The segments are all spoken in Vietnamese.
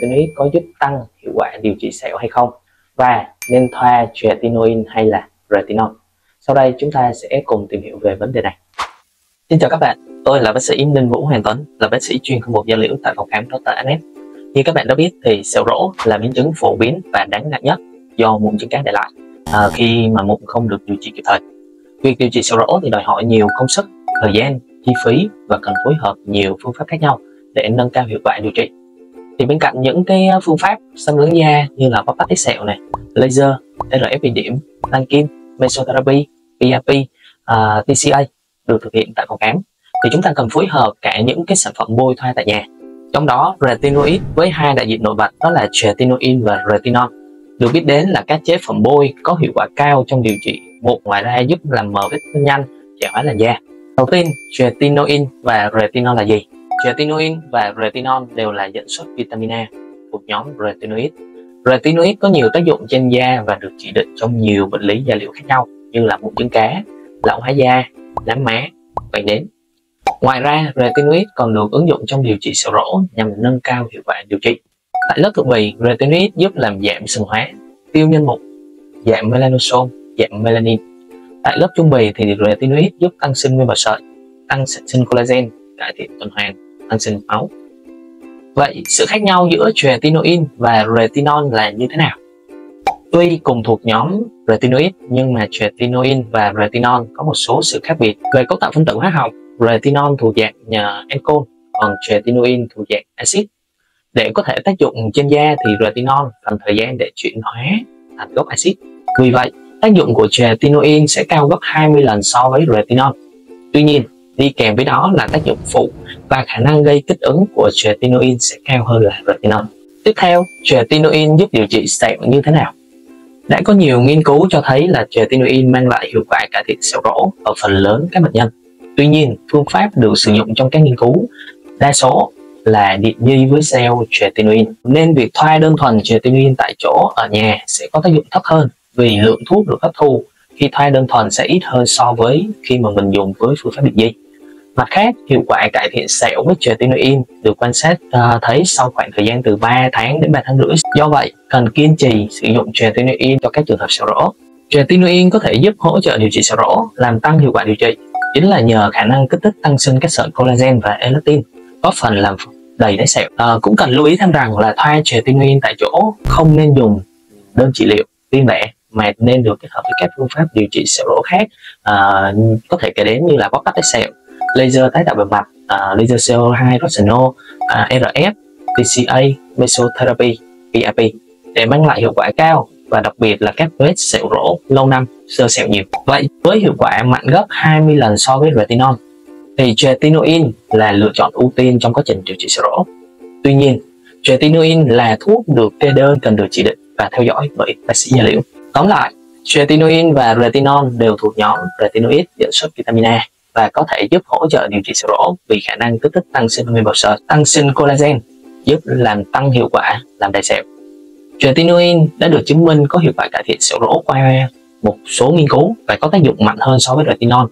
retinoid có giúp tăng hiệu quả điều trị sẹo hay không và nên thoa tretinoin hay là retinol. Sau đây chúng ta sẽ cùng tìm hiểu về vấn đề này. Xin chào các bạn, tôi là bác sĩ Ninh Vũ Hoàng Tuấn, là bác sĩ chuyên khoa một da liễu tại phòng khám Dr. Anet. Như các bạn đã biết thì sẹo rỗ là biến chứng phổ biến và đáng ngại nhất do mụn trứng cá để lại à, khi mà mụn không được điều trị kịp thời. Việc điều trị sẹo rỗ thì đòi hỏi nhiều công sức, thời gian, chi phí và cần phối hợp nhiều phương pháp khác nhau để nâng cao hiệu quả điều trị thì bên cạnh những cái ờ, phương pháp xâm lấn da như là bóc tách tiết sẹo này laser RF điểm tăng kim mesotherapy PRP uh, ờ, TCA được thực hiện tại phòng khám thì chúng ta cần phối hợp cả những cái sản phẩm bôi thoa tại nhà. Trong đó retinoid với hai đại diện nổi bật đó là tretinoin và retinol. Được biết đến là các chế phẩm bôi có hiệu quả cao trong điều trị một ngoài ra giúp làm mờ vết nhanh trẻ hóa làn da. Đầu tiên tretinoin và retinol là gì? Retinoin và retinol đều là dẫn xuất vitamin A thuộc nhóm retinoid. Retinoid có nhiều tác dụng trên da và được chỉ định trong nhiều bệnh lý da liễu khác nhau như là mụn trứng cá, lão hóa da, nám má, vảy nến. Ngoài ra, retinoid còn được ứng dụng trong điều trị sẹo rỗ nhằm nâng cao hiệu quả điều trị. Tại lớp thượng bì, retinoid giúp làm giảm sừng hóa, tiêu nhân mụn, giảm melanosome, giảm melanin. Tại lớp trung bì thì retinoid giúp tăng sinh nguyên bào sợi, tăng sản sinh collagen, cải thiện tuần hoàn tăng sinh máu. Vậy sự khác nhau giữa tretinoin và retinol là như thế nào? Tuy cùng thuộc nhóm retinoid nhưng mà tretinoin và retinol có một số sự khác biệt. Về cấu tạo phân tử hóa học retinol thuộc dạng ancol, còn tretinoin thuộc dạng axit. Để có thể tác dụng trên da thì retinol cần thời gian để chuyển hóa thành gốc axit. Vì vậy tác dụng của tretinoin sẽ cao gấp 20 lần so với retinol. Tuy nhiên đi kèm với đó là tác dụng phụ và khả năng gây kích ứng của tretinoin sẽ cao hơn là retinol. Tiếp theo, tretinoin giúp điều trị sẹo như thế nào? Đã có nhiều nghiên cứu cho thấy là tretinoin mang lại hiệu quả cải thiện sẹo rỗ ở phần lớn các bệnh nhân. Tuy nhiên, phương pháp được sử dụng trong các nghiên cứu đa số là điện nhi với sẹo tretinoin nên việc thoa đơn thuần tretinoin tại chỗ ở nhà sẽ có tác dụng thấp hơn vì lượng thuốc được hấp thu khi thoa đơn thuần sẽ ít hơn so với khi mà mình dùng với phương pháp điện nhi. Mặt khác, hiệu quả cải thiện sẹo với tretinoin được quan sát uh, thấy sau khoảng thời gian từ 3 tháng đến 3 tháng rưỡi. Do vậy, cần kiên trì sử dụng tretinoin cho các trường hợp sẹo rỗ. Tretinoin có thể giúp hỗ trợ điều trị sẹo rỗ, làm tăng hiệu quả điều trị. Chính là nhờ khả năng kích thích tăng sinh các sợi collagen và elastin, góp phần làm đầy đáy sẹo. À, ờ, cũng cần lưu ý thêm rằng là thoa tretinoin tại chỗ không nên dùng đơn trị liệu riêng lẻ mà nên được kết hợp với các phương pháp điều trị sẹo rỗ khác à, có thể kể đến như là bóc tách sẹo laser tái tạo bề mặt, uh, laser CO2 Rossano, uh, à, RF, PCA, mesotherapy, PRP để mang lại hiệu quả cao và đặc biệt là các vết sẹo rỗ lâu năm, sơ sẹo nhiều. Vậy với hiệu quả mạnh gấp 20 lần so với retinol thì tretinoin là lựa chọn ưu tiên trong quá trình điều trị sẹo rỗ. Tuy nhiên, tretinoin là thuốc được kê đơn cần được chỉ định và theo dõi bởi bác sĩ da liễu. Tóm lại, tretinoin và retinol đều thuộc nhóm retinoid dẫn xuất vitamin A và có thể giúp hỗ trợ điều trị sẹo rỗ vì khả năng kích thích tăng sinh nguyên bào sợi, tăng sinh collagen, giúp làm tăng hiệu quả làm đầy sẹo. Tretinoin đã được chứng minh có hiệu quả cải thiện sẹo rỗ qua một số nghiên cứu và có tác dụng mạnh hơn so với retinol.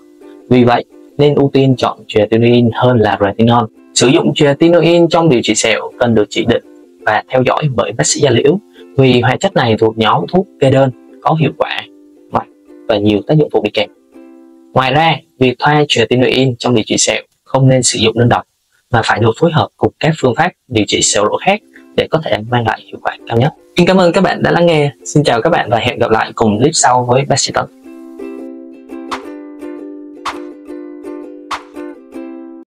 Vì vậy, nên ưu tiên chọn tretinoin hơn là retinol. Sử dụng tretinoin trong điều trị sẹo cần được chỉ định và theo dõi bởi bác sĩ da liễu vì hoạt chất này thuộc nhóm thuốc kê đơn có hiệu quả mạnh và nhiều tác dụng phụ đi kèm. Ngoài ra, việc thoa tretinoin trong điều trị sẹo không nên sử dụng đơn độc mà phải được phối hợp cùng các phương pháp điều trị sẹo lỗ khác để có thể mang lại hiệu quả cao nhất. Xin cảm ơn các bạn đã lắng nghe. Xin chào các bạn và hẹn gặp lại cùng clip sau với bác sĩ Tấn.